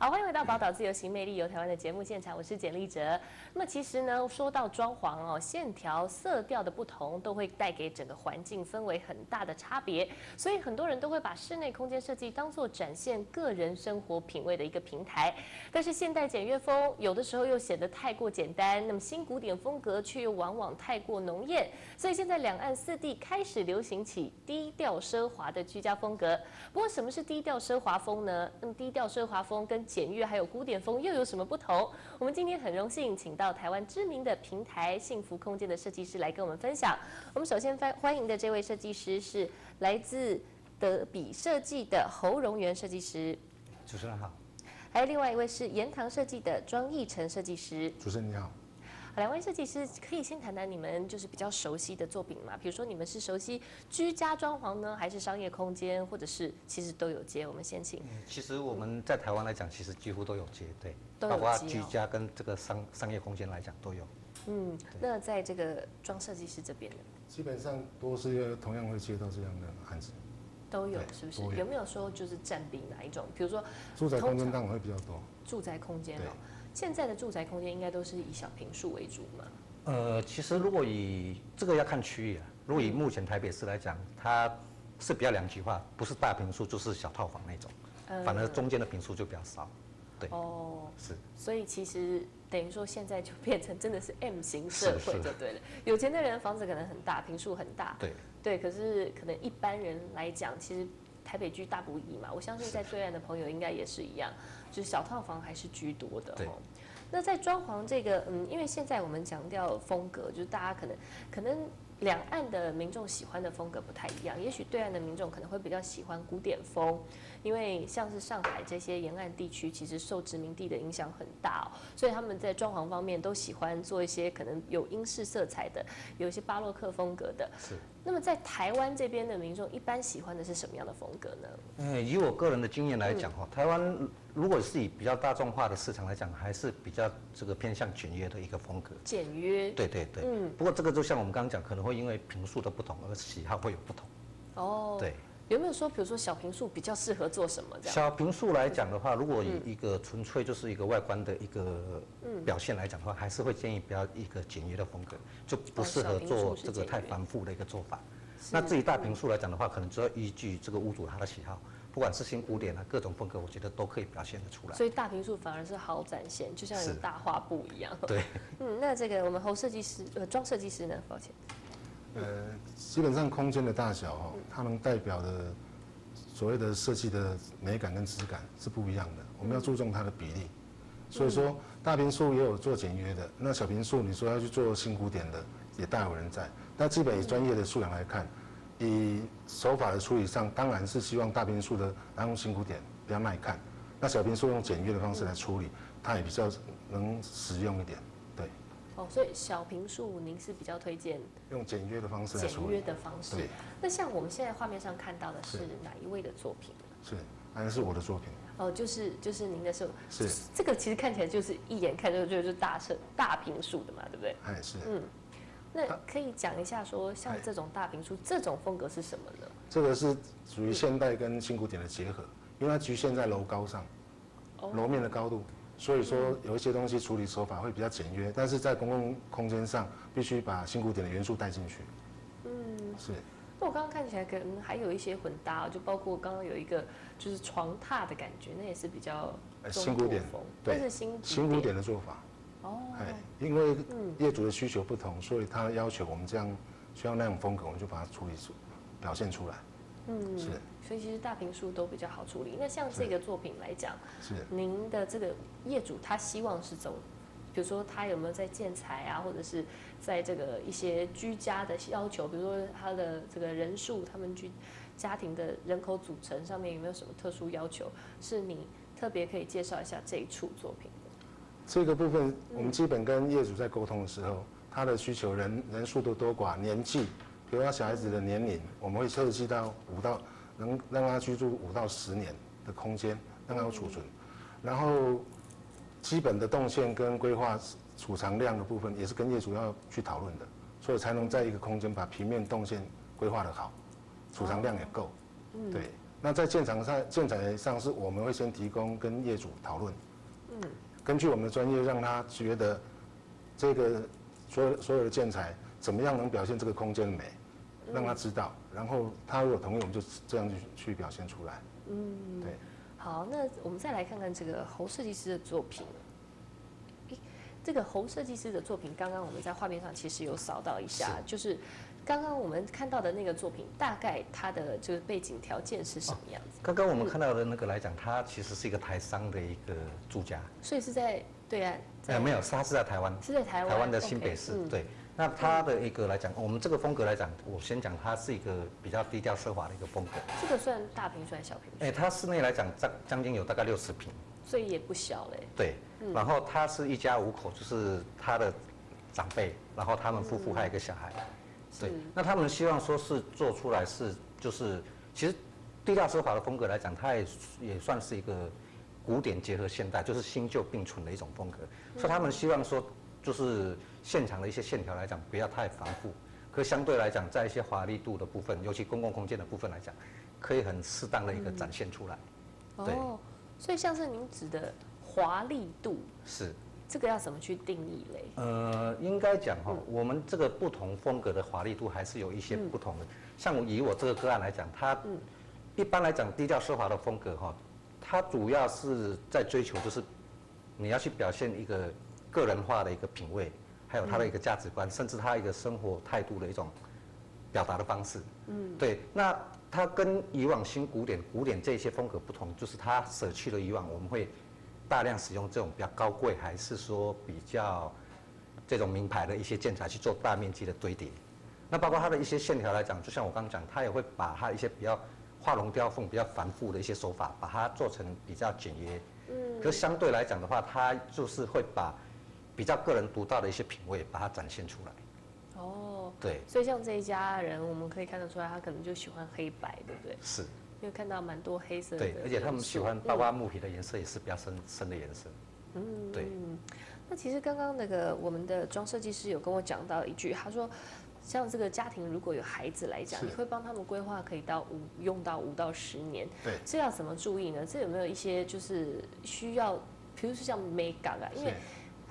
好，欢迎回到《宝岛自由行魅力游台湾》的节目现场，我是简丽哲。那么其实呢，说到装潢哦，线条、色调的不同，都会带给整个环境氛围很大的差别。所以很多人都会把室内空间设计当做展现个人生活品味的一个平台。但是现代简约风有的时候又显得太过简单，那么新古典风格却又往往太过浓艳。所以现在两岸四地开始流行起低调奢华的居家风格。不过什么是低调奢华风呢？那么低调奢华风跟简约还有古典风又有什么不同？我们今天很荣幸请到台湾知名的平台幸福空间的设计师来跟我们分享。我们首先欢欢迎的这位设计师是来自德比设计的侯荣元设计师，主持人好，还有另外一位是延堂设计的庄义成设计师。主持人你好，两位设计师可以先谈谈你们就是比较熟悉的作品嘛？比如说你们是熟悉居家装潢呢，还是商业空间，或者是其实都有接？我们先请。嗯其实我们在台湾来讲，其实几乎都有接，对，都有包括居家跟这个商商业空间来讲都有。嗯，那在这个装设计师这边呢，基本上都是同样会接到这样的案子，都有是不是？有有没有说就是占比哪一种？比如说住宅空间当然会比较多。住宅空间哦对，现在的住宅空间应该都是以小平数为主嘛？呃，其实如果以这个要看区域啊，如果以目前台北市来讲，它是比较两极化，不是大平数就是小套房那种，呃。反而中间的平数就比较少。对，哦，是。所以其实等于说现在就变成真的是 M 型社会就对了。有钱的人房子可能很大，平数很大，对，对，可是可能一般人来讲，其实台北居大不易嘛。我相信在对岸的朋友应该也是一样，就是小套房还是居多的对哦。那在装潢这个，嗯，因为现在我们强调风格，就是大家可能可能两岸的民众喜欢的风格不太一样，也许对岸的民众可能会比较喜欢古典风，因为像是上海这些沿岸地区，其实受殖民地的影响很大哦，所以他们在装潢方面都喜欢做一些可能有英式色彩的，有一些巴洛克风格的。是。那么在台湾这边的民众一般喜欢的是什么样的风格呢？嗯，以我个人的经验来讲哈，台湾如果是以比较大众化的市场来讲，还是比较这个偏向简约的一个风格。简约。对对对，嗯不过这个就像我们刚刚讲，可能会因为平数的不同而喜好会有不同。哦。对，有没有说，比如说小平数比较适合做什么这样？小平数来讲的话，如果以一个纯粹就是一个外观的一个表现来讲的话，还是会建议不要一个简约的风格，就不适合做这个太繁复的一个做法。那至于大平数来讲的话，可能就要依据这个屋主他的喜好，不管是新古典啊各种风格，我觉得都可以表现得出来。所以大平数反而是好展现，就像有是大画布一样。对，嗯，那这个我们侯设计师呃装设计师呢？抱歉。呃，基本上空间的大小哦，它能代表的所谓的设计的美感跟质感是不一样的。我们要注重它的比例，所以说大平数也有做简约的，那小平数你说要去做新古典的，也大有人在。但基本以专业的素养来看，以手法的处理上，当然是希望大平数的然后用新古典比较耐看，那小平数用简约的方式来处理，它也比较能实用一点。对，哦，所以小平数您是比较推荐用简约的方式来简。约的方式对。那像我们现在画面上看到的是是哪一位的作品？是，好像是我的作品。哦，就是就是您的手，是这个其实看起来就是一眼看就就是大设大平数的嘛，对不对？哎，是。嗯，那可以讲一下说，像这种大平数这种风格是什么呢？这个是属于现代跟新古典的结合，因为它局限在楼高上，哦楼面的高度，所以说有一些东西处理手法会比较简约，但是在公共空间上必须把新古典的元素带进去。嗯，是，那我刚刚看起来可能还有一些混搭哦，就包括刚刚有一个就是床榻的感觉，那也是比较新古典国风，对。是新新古典的做法。哦，哎，因为业主的需求不同，所以他要求我们这样需要那种风格，我们就把它处理出表现出来。嗯，是所以其实大平数都比较好处理。那像这个作品来讲，是。您的这个业主他希望是走，比如说他有没有在建材啊，或者是在这个一些居家的要求，比如说他的这个人数，他们居家庭的人口组成上面有没有什么特殊要求？是你特别可以介绍一下这一处作品的。这个部分，我们基本跟业主在沟通的时候，他的需求人人数的多寡、年纪，比如他小孩子的年龄，我们会设计到五到能让他居住五到十年的空间，让他有储存。然后基本的动线跟规划储藏量的部分，也是跟业主要去讨论的，所以才能在一个空间把平面动线规划的好，储藏量也够。对，那在建厂上建材上是我们会先提供跟业主讨论，嗯，根据我们的专业让他觉得这个所有所有的建材怎么样能表现这个空间的美，让他知道，然后他如果同意，我们就这样去去表现出来。嗯，对。好，那我们再来看看这个侯设计师的作品。诶，这个侯设计师的作品，刚刚我们在画面上其实有扫到一下，就是刚刚我们看到的那个作品，大概它的就是背景条件是什么样子？刚刚我们看到的那个来讲，它其实是一个台商的一个住家，所以是在对岸？呃，没有，他是在台湾，是在台湾，台湾的新北市，对。那它的一个来讲，我们这个风格来讲，我先讲它是一个比较低调奢华的一个风格。这个算大平算小平？哎，它室内来讲将将近有大概六十平，所以也不小嘞。对，然后它是一家五口，就是他的长辈，然后他们夫妇还有一个小孩。对，那他们希望说是做出来是就是其实低调奢华的风格来讲，它也也算是一个古典结合现代，就是新旧并存的一种风格。所以他们希望说就是。现场的一些线条来讲，不要太繁复，可相对来讲，在一些华丽度的部分，尤其公共空间的部分来讲，可以很适当的一个展现出来。哦，所以像是您指的华丽度，是这个要怎么去定义嘞？呃，应该讲哈，我们这个不同风格的华丽度还是有一些不同的。像以我这个个案来讲，它一般来讲低调奢华的风格哈，它主要是在追求就是你要去表现一个个人化的一个品味。还有他的一个价值观，甚至他一个生活态度的一种表达的方式。嗯，对。那他跟以往新古典、古典这些风格不同，就是他舍去了以往我们会大量使用这种比较高贵，还是说比较这种名牌的一些建材去做大面积的堆叠。那包括它的一些线条来讲，就像我刚刚讲，他也会把它一些比较画龙雕凤、比较繁复的一些手法，把它做成比较简约。嗯。可相对来讲的话，他就是会把。比较个人独到的一些品味，把它展现出来。哦，对。所以像这一家人，我们可以看得出来，他可能就喜欢黑白，对不对？是。因为看到蛮多黑色的。对，而且他们喜欢包括木皮的颜色也是比较深深的颜色。嗯，对。那其实刚刚那个我们的装设计师有跟我讲到一句，他说，像这个家庭如果有孩子来讲，你会帮他们规划可以到五用到五到十年。对。这要怎么注意呢？这有没有一些就是需要，比如说像美感啊，因为。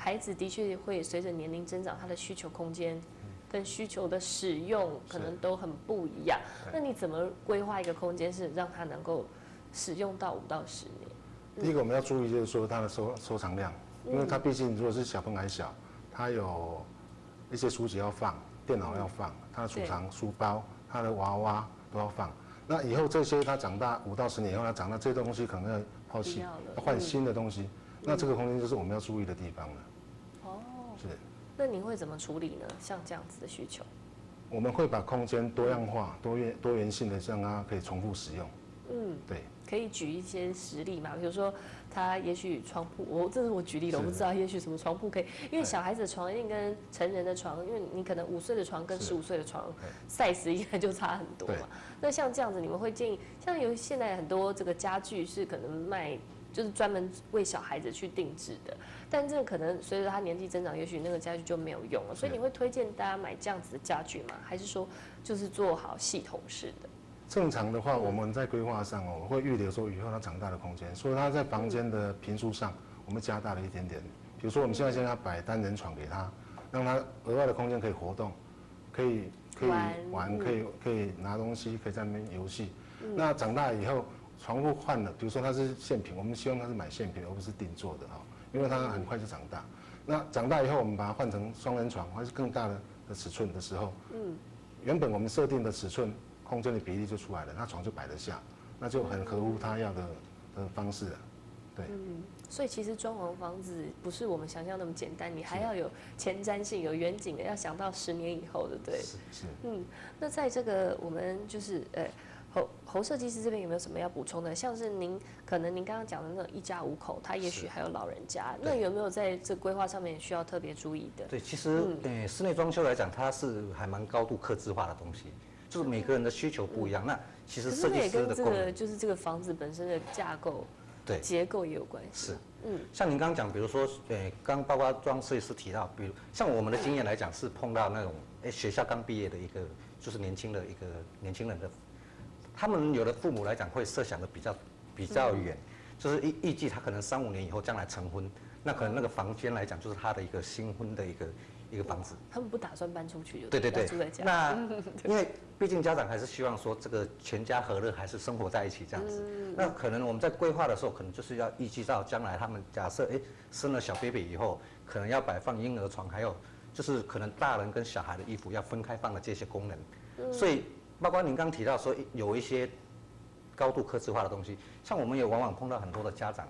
孩子的确会随着年龄增长，他的需求空间跟需求的使用可能都很不一样。那你怎么规划一个空间是让他能够使用到五到十年？第一个我们要注意就是说他的收收藏量，因为他毕竟如果是小朋友还小，他有一些书籍要放，电脑要放，他的储藏书包、他的娃娃都要放。那以后这些他长大五到十年以后，他长大这些东西可能要抛弃，要换新的东西。那这个空间就是我们要注意的地方了。哦，是。那您会怎么处理呢？像这样子的需求，我们会把空间多样化、多元多元性的，让它可以重复使用。嗯，对。可以举一些实例嘛？比如说，他也许床铺，我这是我举例的，我不知道也许什么床铺可以，因为小孩子的床一定跟成人的床，因为你可能五岁的床跟十五岁的床 size 应该就差很多嘛。那像这样子，你们会建议，像有现在很多这个家具是可能卖。就是专门为小孩子去定制的，但这个可能随着他年纪增长，也许那个家具就没有用了。所以你会推荐大家买这样子的家具吗？还是说就是做好系统式的？正常的话，我们在规划上哦，会预留说以后他长大的空间，所以他在房间的平数上，我们加大了一点点。比如说我们现在现在摆单人床给他，让他额外的空间可以活动，可以可以玩，可以可以拿东西，可以在那边游戏。那长大以后。床铺换了，比如说它是现品，我们希望它是买现品，而不是定做的哈，因为它很快就长大。那长大以后，我们把它换成双人床，或是更大的的尺寸的时候，嗯，原本我们设定的尺寸空间的比例就出来了，那床就摆得下，那就很合乎他要的的方式了，对。嗯，所以其实装潢房子不是我们想象那么简单，你还要有前瞻性、有远景的，要想到十年以后的，对。是是。嗯，那在这个我们就是呃。侯侯设计师这边有没有什么要补充的？像是您可能您刚刚讲的那种一家五口，他也许还有老人家，那有没有在这规划上面需要特别注意的？对，其实呃室内装修来讲，它是还蛮高度克制化的东西，就是每个人的需求不一样。那其实设计师的这个就是这个房子本身的架构、对结构也有关系。是，嗯，像您刚刚讲，比如说呃刚包括装设计师提到，比如像我们的经验来讲，是碰到那种哎学校刚毕业的一个就是年轻的一个年轻人的。他们有的父母来讲会设想的比较比较远，就是预预计他可能三五年以后将来成婚，那可能那个房间来讲就是他的一个新婚的一个一个房子。他们不打算搬出去就对对对住在，家。那 因为毕竟家长还是希望说这个全家和乐，还是生活在一起这样子。那可能我们在规划的时候，可能就是要预计到将来他们假设哎生了小 baby 以后，可能要摆放婴儿床，还有就是可能大人跟小孩的衣服要分开放的这些功能。所以包括您刚提到说有一些高度科技化的东西，像我们也往往碰到很多的家长，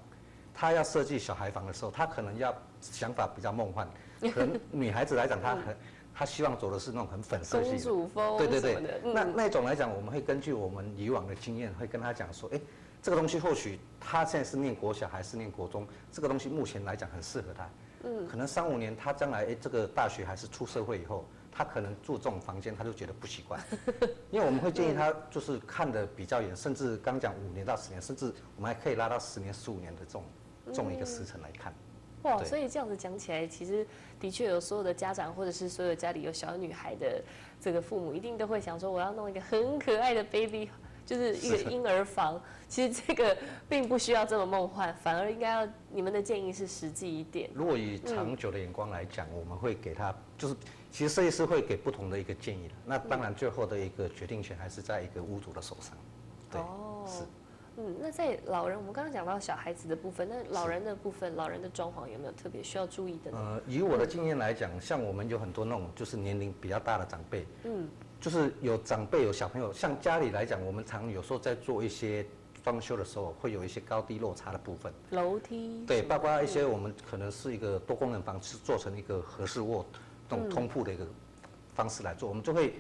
他要设计小孩房的时候，他可能要想法比较梦幻，可能女孩子来讲，她很她希望走的是那种很粉色系。主风对对对那嗯那种来讲，我们会根据我们以往的经验，会跟他讲说，哎，这个东西或许他现在是念国小还是念国中，这个东西目前来讲很适合他。嗯，可能三五年他将来哎这个大学还是出社会以后，他可能住这种房间他就觉得不习惯，因为我们会建议他就是看的比较远，甚至刚讲五年到十年，甚至我们还可以拉到十年、十五年的这种这种一个时辰来看。哇，所以这样子讲起来，其实的确有所有的家长，或者是所有家里有小女孩的这个父母，一定都会想说，我要弄一个很可爱的 baby，就是一个 婴儿房。其实这个并不需要这么梦幻，反而应该要你们的建议是实际一点。如果以长久的眼光来讲，我们会给他就是，其实设计师会给不同的一个建议的。那当然，最后的一个决定权还是在一个屋主的手上。对，是。嗯，那在老人，我们刚刚讲到小孩子的部分，那老人的部分，老人的装潢有没有特别需要注意的呢？呃，以我的经验来讲，像我们有很多那种就是年龄比较大的长辈，嗯，就是有长辈有小朋友，像家里来讲，我们常有时候在做一些装修的时候，会有一些高低落差的部分。楼梯对，包括一些我们可能是一个多功能房，是做成一个合适卧这种通铺的一个方式来做，我们就会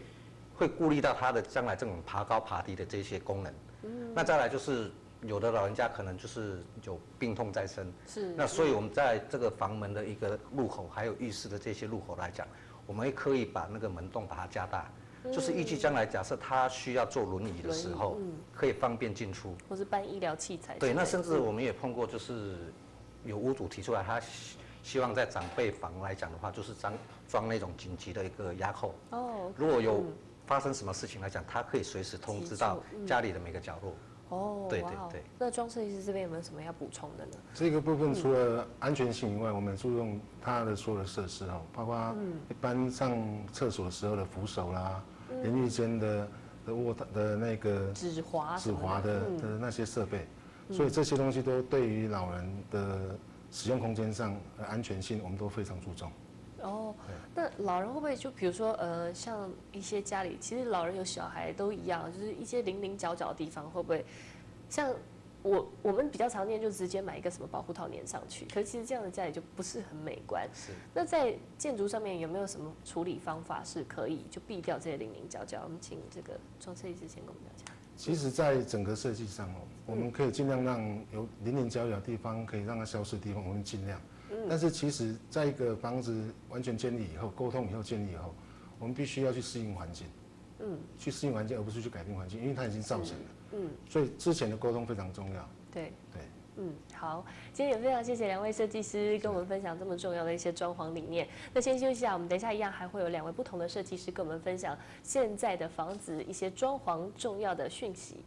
会顾虑到他的将来这种爬高爬低的这些功能。嗯那再来就是有的老人家可能就是有病痛在身，是那所以我们在这个房门的一个入口，还有浴室的这些入口来讲，我们会刻意把那个门洞把它加大，就是预计将来假设他需要坐轮椅的时候，可以方便进出。或是搬医疗器材。对，那甚至我们也碰过，就是有屋主提出来，他希希望在长辈房来讲的话，就是装装那种紧急的一个压扣。哦，如果有发生什么事情来讲，他可以随时通知到家里的每个角落。哦，对对对。那装设计师这边有没有什么要补充的呢？这个部分除了安全性以外，我们也注重它的所有的设施哦，包括一般上厕所的时候的扶手啦，淋浴间的的卧的那个指滑什指么的滑的的那些设备，所以这些东西都对于老人的使用空间上的安全性，我们都非常注重。哦，那老人会不会就比如说呃，像一些家里其实老人有小孩都一样，就是一些零零角角的地方会不会像我我们比较常见就直接买一个什么保护套粘上去，可是其实这样的家里就不是很美观。是。那在建筑上面有没有什么处理方法是可以就避掉这些零零角角？我们请这个装设计师先跟我们讲讲。其实，在整个设计上哦，我们可以尽量让有零零角角的地方可以让它消失的地方，我们尽量。但是，其实在一个房子完全建立以后，沟通以后建立以后，我们必须要去适应环境。嗯，去适应环境，而不是去改变环境，因为它已经造成了。嗯，所以之前的沟通非常重要。对。对。嗯，好，今天也非常谢谢两位设计师跟我们分享这么重要的一些装潢理念。那先休息一下，我们等一下一样还会有两位不同的设计师跟我们分享现在的房子一些装潢重要的讯息。